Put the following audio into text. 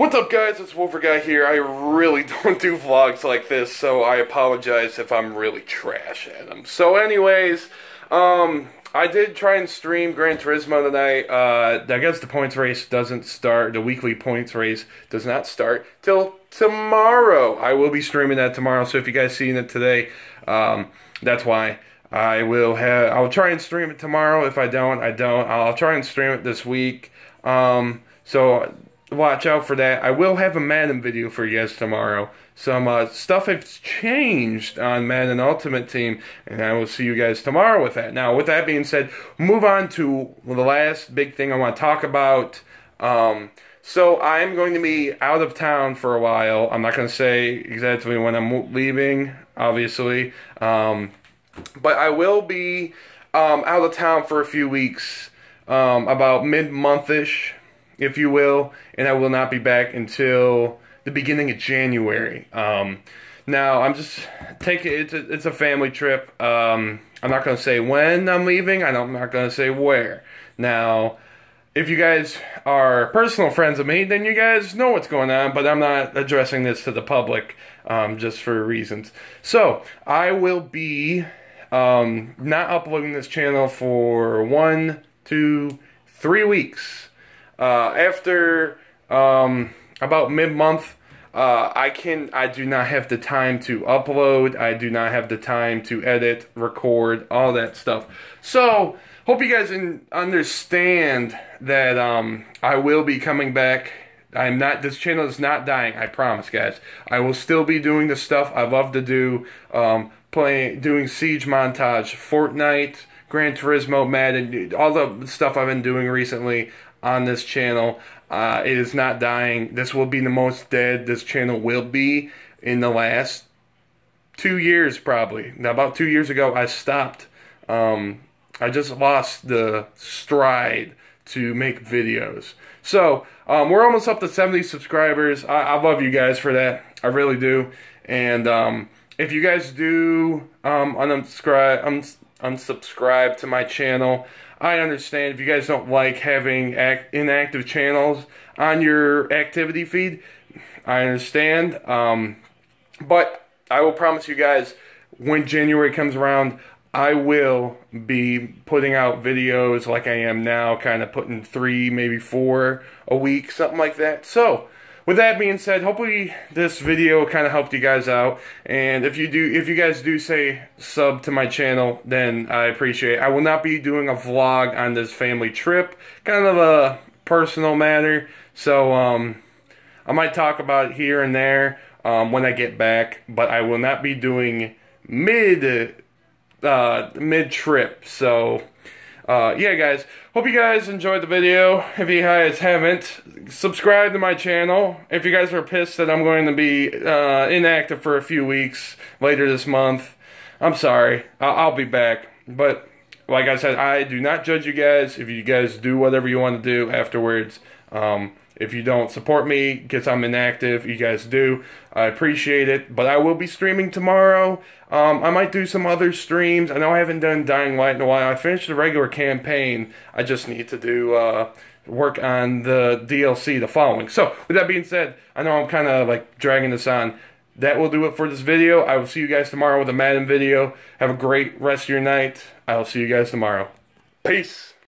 What's up guys, it's Wolfer Guy here. I really don't do vlogs like this, so I apologize if I'm really trash at them. So anyways, um, I did try and stream Gran Turismo tonight. Uh, I guess the points race doesn't start, the weekly points race does not start till tomorrow. I will be streaming that tomorrow, so if you guys seen it today, um, that's why. I will have, I'll try and stream it tomorrow. If I don't, I don't. I'll try and stream it this week. Um, so watch out for that. I will have a Madden video for you guys tomorrow. Some uh, stuff has changed on Madden Ultimate Team, and I will see you guys tomorrow with that. Now, with that being said, move on to the last big thing I want to talk about. Um, so I'm going to be out of town for a while. I'm not going to say exactly when I'm leaving, obviously, um, but I will be um, out of town for a few weeks, um, about mid-monthish if you will, and I will not be back until the beginning of January. Um, now I'm just taking it's a, it's a family trip. Um, I'm not going to say when I'm leaving. I'm not going to say where. Now, if you guys are personal friends of me, then you guys know what's going on. But I'm not addressing this to the public um, just for reasons. So I will be um, not uploading this channel for one, two, three weeks. Uh, after um, about mid month, uh, I can I do not have the time to upload. I do not have the time to edit, record, all that stuff. So hope you guys understand that um, I will be coming back. I'm not. This channel is not dying. I promise, guys. I will still be doing the stuff I love to do. Um, playing, doing siege montage, Fortnite, Gran Turismo, Madden, all the stuff I've been doing recently on this channel. Uh, it is not dying. This will be the most dead this channel will be in the last two years, probably. Now, about two years ago, I stopped. Um, I just lost the stride to make videos. So, um, we're almost up to 70 subscribers. I, I, love you guys for that. I really do. And um, if you guys do um, unsubscribe, uns unsubscribe to my channel, I understand if you guys don't like having inactive channels on your activity feed. I understand. Um, but I will promise you guys, when January comes around, I will be putting out videos like I am now, kind of putting three, maybe four a week, something like that. So, with that being said, hopefully this video kind of helped you guys out. And if you do, if you guys do say sub to my channel, then I appreciate it. I will not be doing a vlog on this family trip. Kind of a personal matter. So, um, I might talk about it here and there um, when I get back. But I will not be doing mid, uh, mid-trip. So, uh, yeah, guys. Hope you guys enjoyed the video. If you guys haven't, subscribe to my channel. If you guys are pissed that I'm going to be uh, inactive for a few weeks later this month, I'm sorry. I'll, I'll be back. But like I said, I do not judge you guys. If you guys do whatever you want to do afterwards, um, if you don't support me because I'm inactive, you guys do. I appreciate it. But I will be streaming tomorrow. Um, I might do some other streams. I know I haven't done Dying Light in a while. I finished the regular campaign. I just need to do uh, work on the DLC, the following. So, with that being said, I know I'm kind of like dragging this on. That will do it for this video. I will see you guys tomorrow with a Madden video. Have a great rest of your night. I will see you guys tomorrow. Peace.